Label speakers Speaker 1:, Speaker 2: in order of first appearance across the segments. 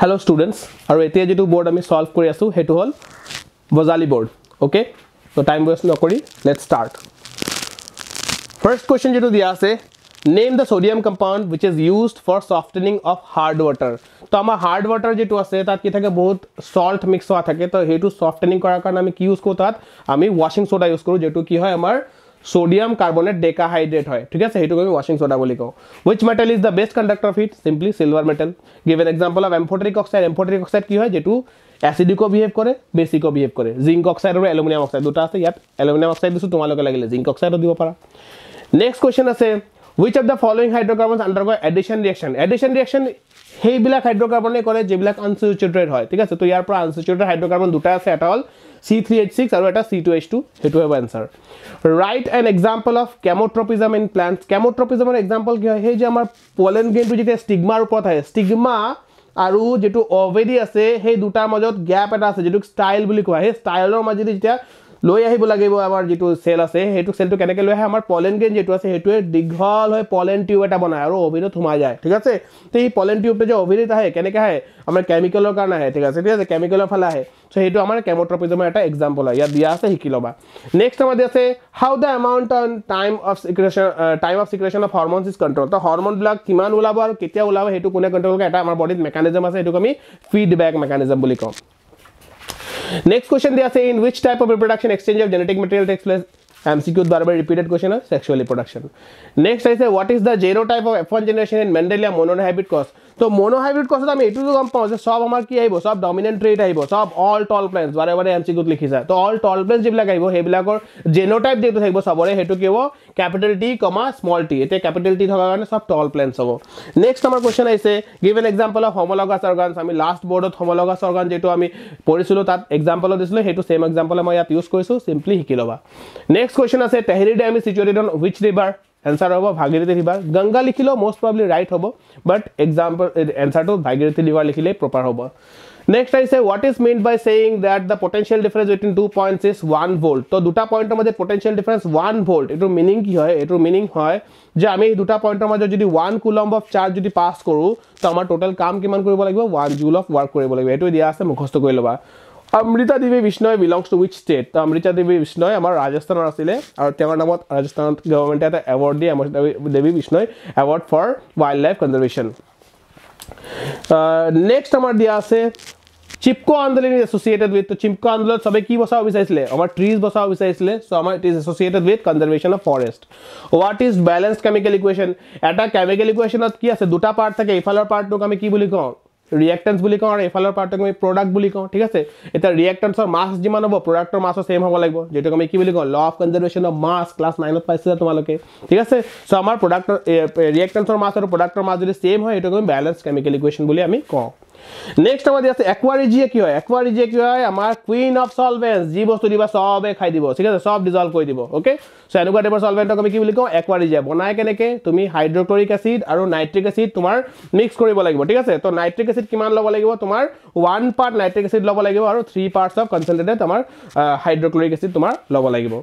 Speaker 1: Hello students আৰু এতিয়া যিটো বৰ্ড আমি ছল্ভ কৰি আছোঁ সেইটো হ'ল বজালি বৰ্ড অ'কে ত' টাইম ৱেষ্ট নকৰি লেট ষ্টাৰ্ট ফাৰ্ষ্ট কুৱেশ্যন যিটো দিয়া আছে name the sodium compound which is used for softening of hard water তো আমাৰ হাৰ্ড ৱাটাৰ যিটো আছে তাত কি থাকে? বহুত চল্ট মিক্স হোৱা থাকে। তো সেইটো ছফটেনিং কৰাৰ কাৰণে আমি কি ইউজ কৰোঁ তাত? আমি ৱাশ্বিং চ'ডা ইউজ কৰোঁ যিটো কি হয় আমাৰ ছ'ডিয়াম কাৰ্বনেট ডেকাহাইড্ৰেট হয়। ঠিক আছে? সেইটোক আমি ৱাশ্বিং চ'ডা বুলি কওঁ। Which metal is the best conductor of heat simply silver metal give an example of amphoteric oxide amphoteric oxide কি হয়? যিটো এচিডিকো বিহেভ কৰে বেচিকো বিহেভ কৰে। জিংক অক্সাইড আৰু এলুমিনিয়াম অক্সাইড দুটা আছে ইয়াত। এলুমিনিয়াম অক্সাইড দিছোঁ তোমালোকে লাগিলে জিংক অক্সাইডো দিব পাৰা। নেক্সট কুৱেশ্যন আছে which of the following hydrocarbons undergo addition reaction addition সেইবিলাক হাইড্ৰকাৰ্বনে কৰে যিবিলাক আনচেচুৰেটেড হয় ঠিক আছে? তো ইয়াৰ পৰা আনচেচুৰেটেড হাইড্ৰকাৰ্বন দুটা আছে এটা হ'ল চি থ্ৰী এইচ ছিক্স আৰু এটা চি টু এইচ টু সেইটো হ'ব answer right an example of chemotropism in plants কেম'ট্ৰপিজমৰ example কি হয়? সেই যে আমাৰ পলেন গ্ৰেইনটো যেতিয়া ষ্টিগমাৰ ওপৰত আহে ষ্টিগমা আৰু যিটো অভেৰি আছে সেই দুটাৰ মাজত গেপ এটা আছে যিটোক ষ্টাইল বুলি কোৱা সেই ষ্টাইলৰ মাজেদি যেতিয়া লৈ আহিব লাগিব আমাৰ যিটো চেল আছে সেইটো চেলটো কেনেকৈ লৈ আহে? আমাৰ পলেন গ্ৰেইন যিটো আছে সেইটোৱে দীঘল হৈ পলেন টিউব এটা বনায় আৰু অভিৰত সোমাই যায় ঠিক আছে? তো সেই পলেন টিউবটো যে অভিৰিত আহে কেনেকৈ আহে? আমাৰ কেমিকেলৰ কাৰণে আহে ঠিক আছে? ঠিক আছে কেমিকেলৰ ফালে আহে। চ' সেইটো আমাৰ কেম'ট্ৰপিজমৰ এটা এক্সাম্পল হয় ইয়াত দিয়া আছে শিকি ল'বা। নেক্সট আমাৰ দিয়া আছে how the amount on time of secretion time of secretion of hormones is control তো হৰমনবিলাক কিমান ওলাব আৰু কেতিয়া ওলাব সেইটো কোনে কণ্ট্ৰল কৰে? এটা আমাৰ বডিত মেকানিজম আছে সেইটোক আমি ফিডবেক মেকানিজম বুলি কওঁ। নেক্সট কুৱেশ্যন দিয়া আছে in which type of reproduction exchange of genetic material takes place M C কিউত বাৰ বাৰ ৰিপিটেড কুৱেশ্যন হয় চেক্সুৱেল ৰিপ্ৰডাকশ্যন নেক্সট আহিছে what is the genotype of F one generation in Mendelian monohybrid কষ্ট তো মনো হাইব্ৰিড কষ্টত আমি এইটোতো গম পাওঁ যে চব আমাৰ কি আহিব? চব ডমিনেণ্ট ট্ৰেইট আহিব। চব অল টল প্লেন্স বাৰে বাৰে এম চি কিউত লিখিছা। তো অল টল প্লেন্স যিবিলাক আহিব সেইবিলাকৰ জেনো টাইপ যিটো থাকিব চবৰে সেইটো কি হ'ব? Capital T comma small T এতিয়া কেপিটেল টি থকাৰ কাৰণে চব টল প্লেন্স হ'ব। নেক্সট আমাৰ কুৱেশ্যন আহিছে give an example of homologous organs আমি লাষ্ট বৰ্ডত হোমলগাছ অৰ্গান যিটো আমি পঢ়িছিলোঁ তাত এক্সাম্পলত দিছিলোঁ সেইটো ছেইম এক্সাম্পলে মই ইয়াত ইউজ কৰিছোঁ। চিম্পলি শিকি ল'বা। নেক্সট কুৱেশ্যন আছে Tehri dam is situated on which river answer হ'ব ভাগীৰথী ৰিভাৰ গংগা লিখিলেও মষ্ট প্ৰবলি ৰাইট হ'ব বাট এক্সাম্পল এনচাৰটো ভাগীৰথী ৰিভাৰ লিখিলেই প্ৰপাৰ হ'ব নেক্সট আহিছে what is mean by saying that the potential difference between two points is one volt তো দুটা পইণ্টৰ মাজত পটেঞ্চিয়েল ডিফাৰেঞ্চ ওৱান ভল্ট এইটোৰ মিনিং কি হয় এইটোৰ মিনিং হয় যে আমি এই দুটা পইণ্টৰ মাজত যদি ওৱান কুলম্ব অফ চাৰ্জ যদি পাছ কৰোঁ তো আমাৰ টোটেল কাম কিমান কৰিব লাগিব ওৱান জুল অফ ৱাৰ্ক কৰিব লাগিব এইটো দিয়া আছে মুখস্থ কৰি ল'বা Amrita Devi Bishnoi belongs to which state তো অমৃতা দেৱী বিষ্ণয় আমাৰ ৰাজস্থানৰ আছিলে আৰু তেওঁৰ নামত ৰাজস্থানত গভৰ্ণমেণ্টে এটা এৱাৰ্ড দিয়ে Amrita Devi Bishnoi award for wildlife conservation next আমাৰ দিয়া আছে চিপকো আন্দোলন ইজ এছ'চিয়েটেড উইথ চিপকো আন্দোলনত চবে কি বচাব বিচাৰিছিলে? আমাৰ ট্ৰিজ বচাব বিচাৰিছিলে চ' আমাৰ it is associated with conservation of forest what is balance chemical equation এটা কেমিকেল ইকুৱেশ্যনত কি আছে? দুটা পাৰ্ট থাকে এইফালৰ পাৰ্টটোক আমি কি বুলি কওঁ? ৰিয়েক্টেঞ্চ বুলি কওঁ আৰু এইফালৰ পাৰ্টক আমি প্ৰডাক্ট বুলি কওঁ ঠিক আছে? এতিয়া ৰিয়েক্টেঞ্চৰ মাছ যিমান হ'ব প্ৰডাক্টৰ মাছো ছেইম হ'ব লাগিব। যিটোক আমি কি বুলি কওঁ law of conservation of mass class নাইনত পাইছিলে তোমালোকে ঠিক আছে? চ' আমাৰ প্ৰডাক্টৰ ৰিয়েক্টেঞ্চৰ মাছ আৰু প্ৰডাক্টৰ মাছ যদি ছেইম হয় সেইটোক আমি বেলেঞ্চ কেমিকেল ইকুৱেশ্যন বুলি আমি কওঁ। নেক্সট আমাৰ আছে একুৱাৰিজিয়ে কি হয়? একুৱাৰিজিয়ে কি হয়? আমাৰ কুইন অফ চলভেন্স যি বস্তু দিবা চবে খাই দিব। ঠিক আছে? চব ডিজল্ভ কৰি দিব অ'কে চ' এনেকুৱা টাইপৰ চলভেণ্টক আমি কি বুলি কওঁ? একুৱাৰিজিয়া বনাই কেনেকৈ? তুমি হাইড্ৰক্লৰিক এচিড আৰু নাইট্ৰিক এচিড তোমাৰ মিক্স কৰিব লাগিব ঠিক আছে? তো নাইট্ৰিক এচিড কিমান ল'ব লাগিব? তোমাৰ ওৱান পাৰ্ট নাইট্ৰিক এচিড ল'ব লাগিব আৰু থ্ৰী পাৰ্টছ অফ কনচেনট্ৰেটেড আমাৰ হাইড্ৰক্লৰিক এচিড তোমাৰ ল'ব লাগিব।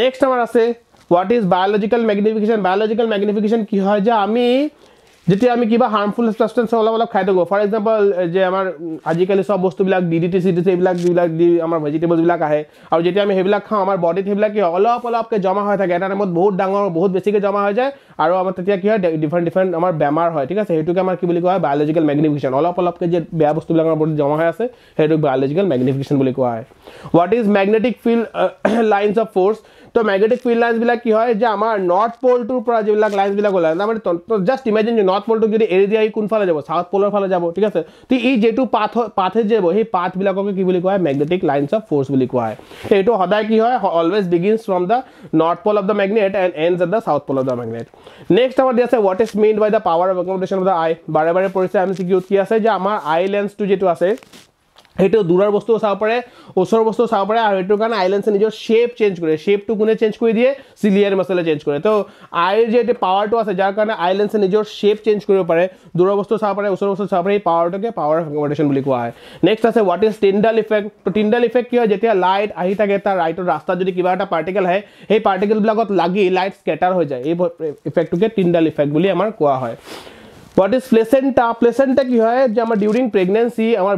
Speaker 1: নেক্সট আমাৰ আছে what is biological magnification biological magnification কি হয় যে আমি যেতিয়া আমি কিবা হাৰ্মফুল ছাবষ্টেঞ্চ অলপ অলপ খাই থাকোঁ ফৰ এক্সাম্পল যে আমাৰ আজিকালি চব বস্তুবিলাক D D T C D C এইবিলাক যিবিলাক দি আমাৰ ভেজিটেবলছবিলাক আহে আৰু যেতিয়া আমি সেইবিলাক খাওঁ আমাৰ বডিত সেইবিলাক কি হয় অলপ অলপকৈ জমা হৈ থাকে। এটা টাইমত বহুত ডাঙৰ বহুত বেছিকৈ জমা হৈ যায় আৰু আমাৰ তেতিয়া কি হয় ডিফাৰেণ্ট ডিফাৰেণ্ট আমাৰ বেমাৰ হয় ঠিক আছে? সেইটোকে আমাৰ কি বুলি কোৱা হয় বায়'লজিকেল মেগনিফিকেশ্যন অলপ অলপকৈ যে বেয়া বস্তুবিলাক আমাৰ বডিত জমা হৈ আছে সেইটোক বায়'লজিকেল মেগনিফিকেশ্যন বুলি কোৱা হয়। What is magnetic field lines of force তো মেগনেটিক ফিল্ড লাইনছবিলাক কি হয়? যে আমাৰ নৰ্থ প'লটোৰ পৰা যিবিলাক লাইনছবিলাক ওলায় তাৰমানে জাষ্ট ইমেজিন নৰ্থ প'লটোক যদি এৰি দিয়া ই কোনফালে যাব? চাউথ প'লৰ ফালে যাব ঠিক আছে? তো ই যিটো পাথ পাথে যাব সেই পাথবিলাককে কি বুলি কোৱা হয়? মেগনেটিক লাইনছ অফ ফ'ৰ্চ বুলি কোৱা হয়। এইটো সদায় কি হয়? Always begins from the north pole of the magnet and ends at the south pole of the magnet next আমাৰ দি আছে what is mean by the power of accommodation of the eye বাৰে বাৰে পৰিছে আমি কি আছে? যে আমাৰ আই লেন্সটো যিটো আছে সেইটো দূৰৰ বস্তুও চাব পাৰে ওচৰৰ বস্তুও চাব পাৰে আৰু সেইটো কাৰণে আইলেন্সে নিজৰ শ্বেপ চেঞ্জ কৰে শ্বেপটো কোনে চেঞ্জ কৰি দিয়ে? চিলিয়াৰ মাছলে চেঞ্জ কৰে। তো আইৰ যে এইটো পাৱাৰটো আছে যাৰ কাৰণে আইলেন্সে নিজৰ শ্বেপ চেঞ্জ কৰিব পাৰে দূৰৰ বস্তু চাব পাৰে ওচৰৰ বস্তু চাব পাৰে এই পাৱাৰটোকে পাৱাৰ অফ একমডেশ্যন বুলি কোৱা হয়। নেক্সট আছে হোৱাট ইজ টিণ্ডাল ইফেক্ট তো টিণ্ডাল ইফেক্ট কি হয় যেতিয়া লাইট আহি থাকে তাৰ ৰাইটৰ ৰাস্তাত যদি কিবা এটা পাৰ্টিকেল আহে সেই পাৰ্টিকেলবিলাকত লাগি লাইট স্কেটাৰ হৈ যায়। এই ইফেক্টটোকে টিণ্ডাল ইফেক্ট বুলি আমাৰ কোৱা হয়। হোৱাট ইজ প্লেচেণ্টা প্লেচেণ্টা কি হয় যে আমাৰ ডিউৰিং প্ৰেগনেঞ্চি আমাৰ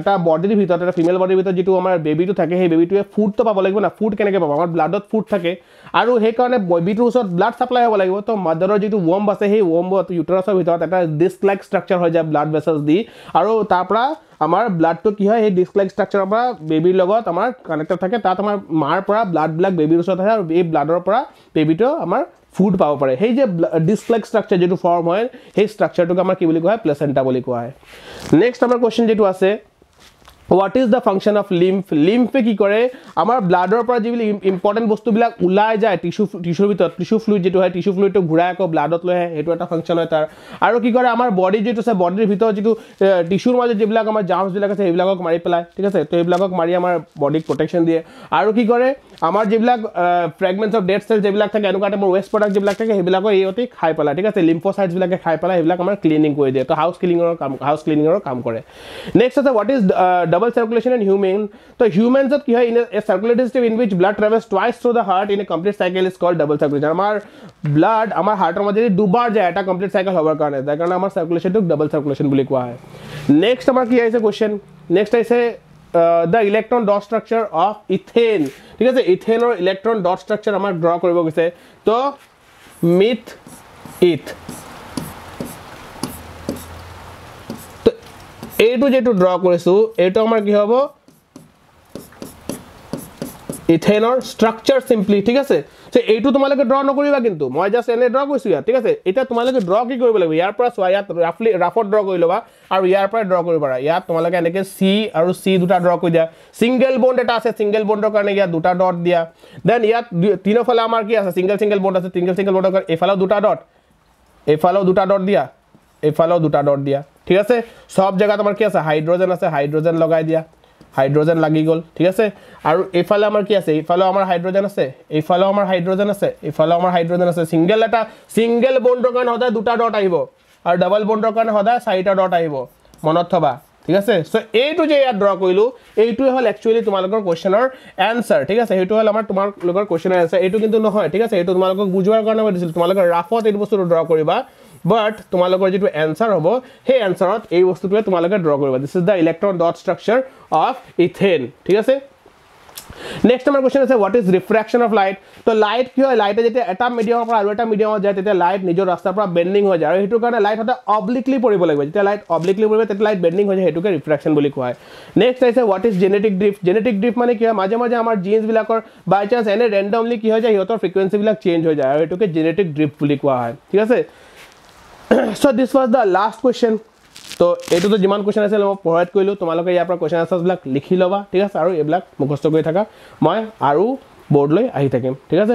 Speaker 1: এটা বডিৰ ভিতৰত এটা ফিমেল বডিৰ ভিতৰত যিটো আমাৰ বেবীটো থাকে সেই বেবীটোৱে ফুডটো পাব লাগিব না। ফুড কেনেকৈ পাব? আমাৰ ব্লাডত ফুড থাকে। আৰু সেইকাৰণে বেবীটোৰ ওচৰত ব্লাড ছাপ্লাই হ'ব লাগিব। তো মাদাৰৰ যিটো ৱৰ্ম আছে সেই ৱৰ্ম ইউটাৰাছৰ ভিতৰত এটা ডিস্ক লাইক ষ্ট্ৰাকচাৰ হৈ যায় ব্লাড ভেচেলছ দি। আৰু তাৰ পৰা আমাৰ ব্লাডটো কি হয় সেই ডিস্ক লাইক ষ্ট্ৰাকচাৰৰ পৰা বেবীৰ লগত আমাৰ কানেক্টেড থাকে। তাত আমাৰ মাৰ পৰা ব্লাডবিলাক বেবীৰ ওচৰত আহে আৰু এই ব্লাডৰ পৰা বেবীটো আমাৰ ফুড পাব পাৰে। সেই যে ডিস্ক লাইক ষ্ট্ৰাকচাৰ যিটো ফৰ্ম হয় সেই ষ্ট্ৰাকচাৰটোক আমাৰ কি বুলি কোৱা হয়? প্লেচেণ্টা বুলি কোৱা হয়। নেক্সট আমাৰ কুৱেশ্যন যিটো আছে what is the function of lymph লিম্ফে কি কৰে? আমাৰ ব্লাডৰ পৰা যিবিলাক ইম্পৰ্টেণ্ট বস্তুবিলাক ওলাই যায় টিচু টিচুৰ ভিতৰত টিচু ফ্লুইড যিটো হয় টিচু ফ্লুইডটো ঘূৰাই আকৌ ব্লাডত লৈ আহে সেইটো এটা ফাংচন হয় তাৰ। আৰু কি কৰে? আমাৰ বডি যিটো আছে বডিৰ ভিতৰত যিটো টিচুৰ মাজত যিবিলাক আমাৰ জাৰ্মছবিলাক আছে সেইবিলাকক মাৰি পেলাই ঠিক আছে? তো সেইবিলাকক মাৰি আমাৰ বডিক প্ৰটেকশ্যন দিয়ে। আৰু কি কৰে? আমাৰ যিবিলাক ফ্ৰেগমেণ্টছ অফ ডেড চেল যিবিলাক থাকে এনেকুৱা টাইপৰ ৱেষ্ট প্ৰডাক্ট যিবিলাক থাকে সেইবিলাকো ইহঁতে খাই পেলাই ঠিক আছে? লিম্ফচাইটছবিলাকে খাই পেলাই সেইবিলাক আমাৰ ক্লিনিং কৰি দিয়ে। তো হাউচ ক্লিনিঙৰ কাম হাউচ ক্লিনিঙৰ কাম কৰে। নেক্সট আছে হোৱাট ইজ আমাৰ আমাৰ আমাৰ চাৰ্কুলেশ্যন বুলি আমাৰ কুৱেশ্যন ডট ষ্ট্ৰাকচাৰ আমাক ড্ৰ কৰিব গৈছে এইটো যিটো ড্ৰ কৰিছোঁ এইটো আমাৰ কি হ'ব? ইথেনৰ ষ্ট্ৰাকচাৰ চিম্পলি ঠিক আছে? চ' এইটো তোমালোকে ড্ৰ নকৰিবা কিন্তু মই জাষ্ট এনে ড্ৰ কৰিছোঁ ইয়াত ঠিক আছে? এতিয়া তোমালোকে ড্ৰ কি কৰিব লাগিব? ইয়াৰ পৰা চোৱা ইয়াত ৰাফলি ৰাফত ড্ৰ কৰি ল'বা আৰু ইয়াৰ পৰাই ড্ৰ কৰিব পাৰা। ইয়াত তোমালোকে এনেকৈ চি আৰু চি দুটা ড্ৰ কৰি দিয়া। ছিংগল বণ্ড এটা আছে ছিংগল বণ্ডৰ কাৰণে ইয়াত দুটা ডট দিয়া। দেন ইয়াত তিনিওফালে আমাৰ কি আছে? ছিংগল ছিংগল বণ্ড আছে ছিংগল ছিংগল বণ্ডৰ কাৰণে এইফালেও দুটা ডট এইফালেও দুটা ডট দিয়া। এইফালেও দুটা ডট দিয়া। ঠিক আছে? চব জেগাত আমাৰ কি আছে? হাইড্ৰজেন আছে হাইড্ৰজেন লগাই দিয়া। হাইড্ৰজেন লাগি গ'ল ঠিক আছে? আৰু এইফালে আমাৰ কি আছে? এইফালেও আমাৰ হাইড্ৰজেন আছে এইফালেও আমাৰ হাইড্ৰজেন আছে এইফালেও আমাৰ হাইড্ৰজেন আছে। ছিংগল এটা ছিংগল বণ্ডৰ কাৰণে সদায় দুটা ডট আহিব। আৰু ডাবল বণ্ডৰ কাৰণে সদায় চাৰিটা ডট আহিব। মনত থবা ঠিক আছে? চ' এইটো যে ইয়াত ড্ৰ কৰিলোঁ এইটোৱে হ'ল একচুৱেলি তোমালোকৰ কুৱেশ্যনৰ এনচাৰ ঠিক আছে? সেইটো হ'ল আমাৰ তোমালোকৰ কুৱেশ্যনৰ এনচাৰ এইটো কিন্তু নহয় ঠিক আছে? এইটো তোমালোকক বুজোৱাৰ কাৰণে মই দিছিলোঁ। তোমালোকে ৰাফত এইটো বস্তুটো ড্ৰ কৰিবা। বাট তোমালোকৰ যিটো এনচাৰ হ'ব সেই এনচাৰত এই বস্তুটোৱে তোমালোকে ড্ৰ কৰিবা this is the electron dot structure of ethane ঠিক আছে নেক্সট আমাৰ কুৱেশ্যন আছে what is refraction of light তো লাইট কি হয় লাইটে যেতিয়া এটা মিডিয়ামৰ পৰা আৰু এটা মিডিয়ামত যায় তেতিয়া লাইট নিজৰ ৰাস্তাৰ পৰা বেণ্ডিং হৈ যায় আৰু সেইটো কাৰণে লাইট সদায় অব্লিকলি পৰিব লাগিব যেতিয়া লাইট অব্লিকলি পৰিব তেতিয়া লাইট বেণ্ডিং হৈ যায় সেইটোকে ৰিফ্ৰেকশ্যন বুলি কোৱা হয় নেক্সট আহিছে what is genetic drift genetic drift মানে কি হয় মাজে মাজে আমাৰ জিন্সবিলাকৰ বাই চান্স এনে ৰেণ্ডমলি কি হৈ যায় সিহঁতৰ ফ্ৰিকুৱেঞ্চিবিলাক চেঞ্জ হৈ যায় আৰু সেইটোকে জেনেটিক ড্ৰিফ্ট বুলি কোৱা হয় ঠিক আছে so' this was the last question তো এইটোতো যিমান কুৱেশ্যন আছিল মই প্ৰভাইড কৰিলোঁ। তোমালোকে ইয়াৰ পৰা কুৱেশ্যন আনচাৰ্ছবিলাক লিখি ল'বা ঠিক আছে? আৰু এইবিলাক মুখস্থ কৰি থাকা। মই আৰু বৰ্ডলৈ আহি থাকিম ঠিক আছে?